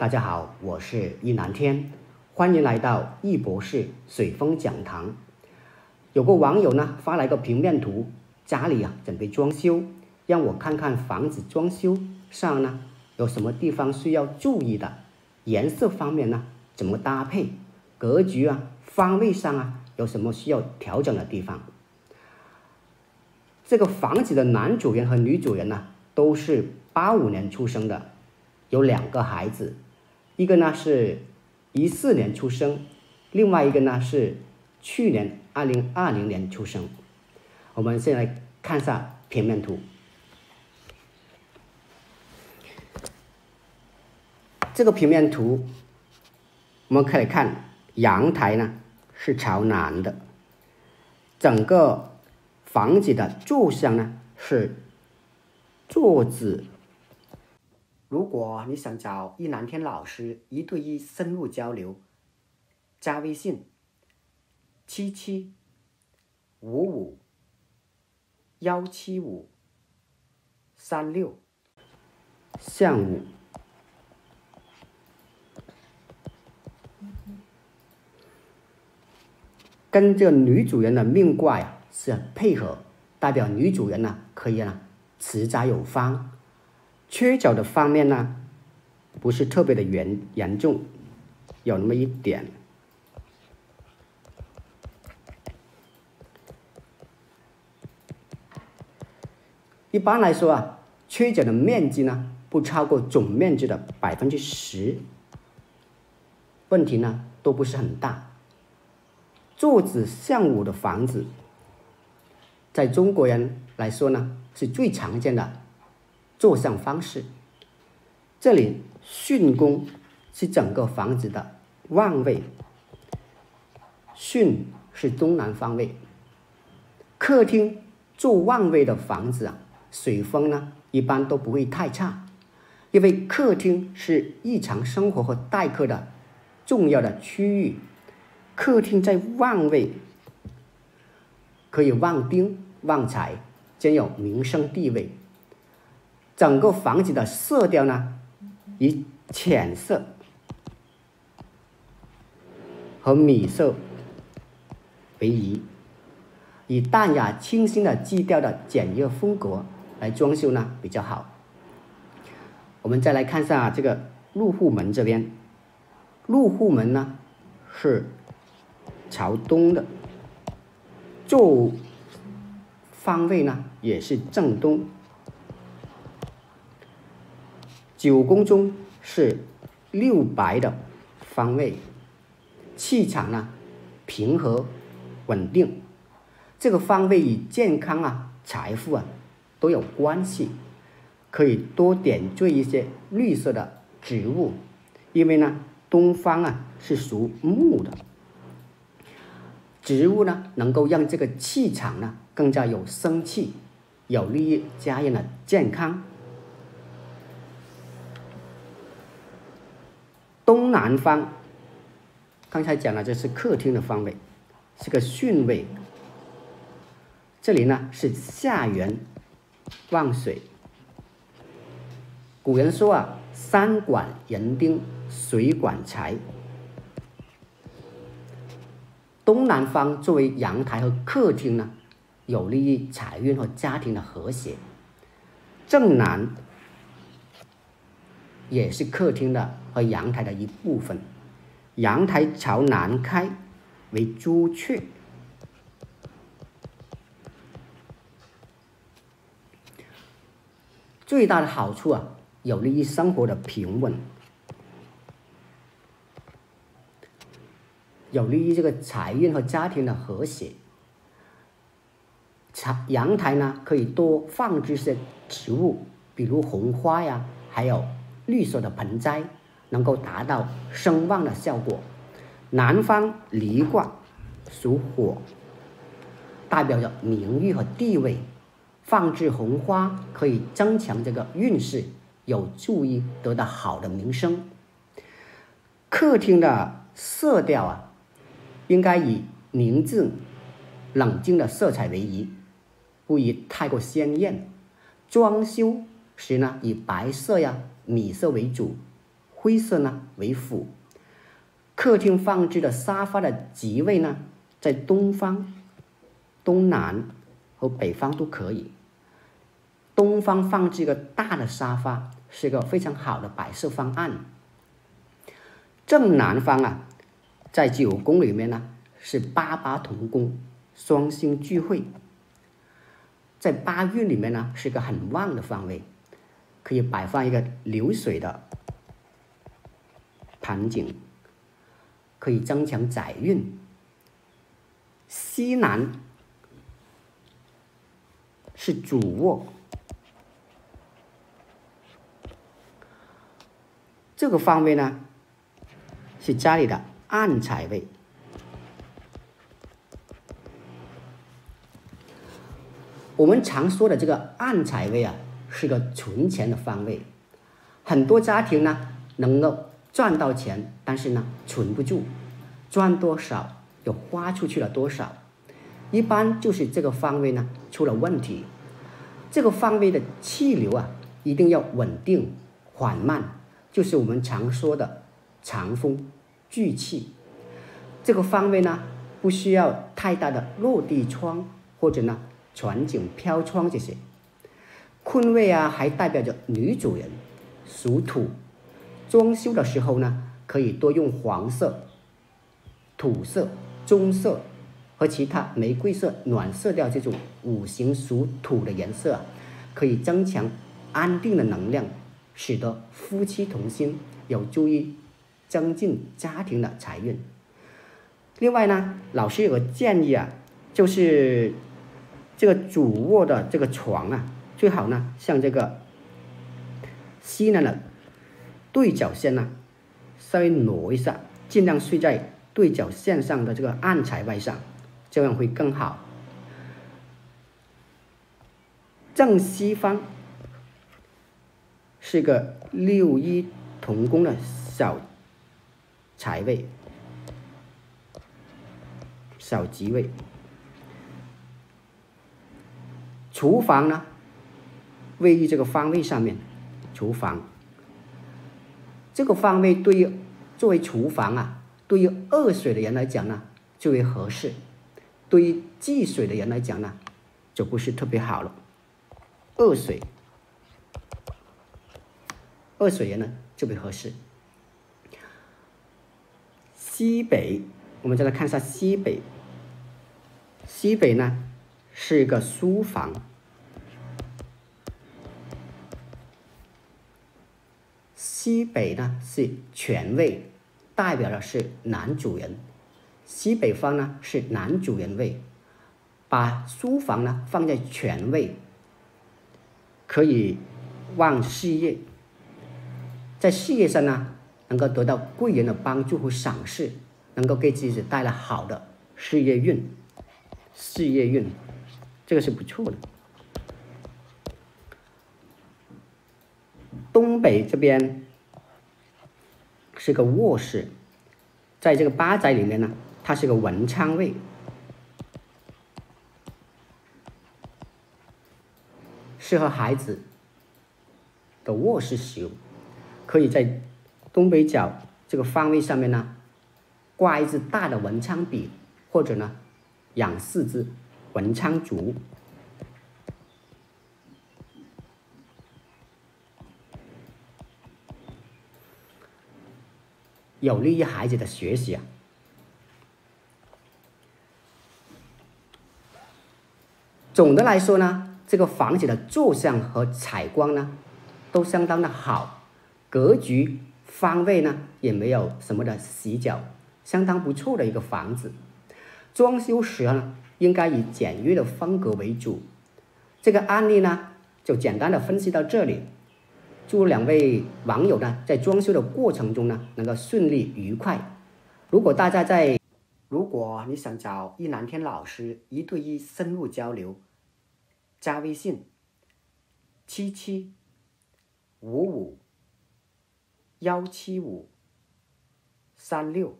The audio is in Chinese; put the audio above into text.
大家好，我是易南天，欢迎来到易博士水风讲堂。有个网友呢发来个平面图，家里啊准备装修，让我看看房子装修上呢有什么地方需要注意的，颜色方面呢怎么搭配，格局啊方位上啊有什么需要调整的地方。这个房子的男主人和女主人呢都是八五年出生的，有两个孩子。一个呢是一四年出生，另外一个呢是去年二零二零年出生。我们先来看一下平面图。这个平面图，我们可以看阳台呢是朝南的，整个房子的坐向呢是坐子。如果你想找易南天老师一对一深入交流，加微信七七五五幺七五三六项目，跟这女主人的命卦呀是配合，代表女主人呢可以呢持家有方。缺角的方面呢，不是特别的严严重，有那么一点。一般来说啊，缺角的面积呢不超过总面积的百分之十，问题呢都不是很大。坐子向午的房子，在中国人来说呢是最常见的。坐向方式，这里巽宫是整个房子的旺位，巽是东南方位。客厅坐旺位的房子啊，水风呢一般都不会太差，因为客厅是日常生活和待客的重要的区域。客厅在旺位，可以旺丁旺财，兼有名声地位。整个房子的色调呢，以浅色和米色为宜，以淡雅清新的基调的简约风格来装修呢比较好。我们再来看一下这个入户门这边，入户门呢是朝东的，坐方位呢也是正东。九宫中是六白的方位，气场呢平和稳定，这个方位与健康啊、财富啊都有关系，可以多点缀一些绿色的植物，因为呢东方啊是属木的，植物呢能够让这个气场呢更加有生气，有利于家人的健康。东南方，刚才讲了，这是客厅的方位，是个巽位。这里呢是下元旺水。古人说啊，山管人丁，水管财。东南方作为阳台和客厅呢，有利于财运和家庭的和谐。正南。也是客厅的和阳台的一部分，阳台朝南开，为朱雀。最大的好处啊，有利于生活的平稳，有利于这个财运和家庭的和谐。阳阳台呢，可以多放置些植物，比如红花呀，还有。绿色的盆栽能够达到声望的效果。南方离卦属火，代表着名誉和地位。放置红花可以增强这个运势，有助于得到好的名声。客厅的色调啊，应该以宁静、冷静的色彩为宜，不宜太过鲜艳。装修时呢，以白色呀。米色为主，灰色呢为辅。客厅放置的沙发的吉位呢，在东方、东南和北方都可以。东方放置一个大的沙发，是一个非常好的摆设方案。正南方啊，在九宫里面呢，是八八同宫，双星聚会。在八运里面呢，是一个很旺的方位，可以摆放一个流水的盘景，可以增强载运。西南是主卧，这个方位呢是家里的暗财位。我们常说的这个暗财位啊，是个存钱的方位。很多家庭呢，能够赚到钱，但是呢，存不住，赚多少又花出去了多少。一般就是这个方位呢出了问题。这个方位的气流啊，一定要稳定、缓慢，就是我们常说的长风聚气。这个方位呢，不需要太大的落地窗，或者呢。全景飘窗这些，坤位啊，还代表着女主人，属土。装修的时候呢，可以多用黄色、土色、棕色和其他玫瑰色、暖色调这种五行属土的颜色，可以增强安定的能量，使得夫妻同心，有助于增进家庭的财运。另外呢，老师有个建议啊，就是。这个主卧的这个床啊，最好呢，像这个西南的对角线呢，稍微挪一下，尽量睡在对角线上的这个暗财位上，这样会更好。正西方是个六一同宫的小财位，小吉位。厨房呢，位于这个方位上面。厨房这个方位对于作为厨房啊，对于二水的人来讲呢，最为合适；对于忌水的人来讲呢，就不是特别好了。二水，二水人呢特别合适。西北，我们再来看一下西北。西北呢是一个书房。西北呢是权位，代表的是男主人。西北方呢是男主人位，把书房呢放在权位，可以旺事业。在事业上呢，能够得到贵人的帮助和赏识，能够给自己带来好的事业运。事业运，这个是不错的。东北这边。是个卧室，在这个八宅里面呢，它是个文昌位，适合孩子的卧室使用。可以在东北角这个方位上面呢，挂一支大的文昌笔，或者呢，养四只文昌竹。有利于孩子的学习啊。总的来说呢，这个房子的坐向和采光呢，都相当的好，格局方位呢也没有什么的死角，相当不错的一个房子。装修时呢，应该以简约的风格为主。这个案例呢，就简单的分析到这里。祝两位网友呢，在装修的过程中呢，能够顺利愉快。如果大家在，如果你想找易南天老师一对一深入交流，加微信七七五五幺七五三六。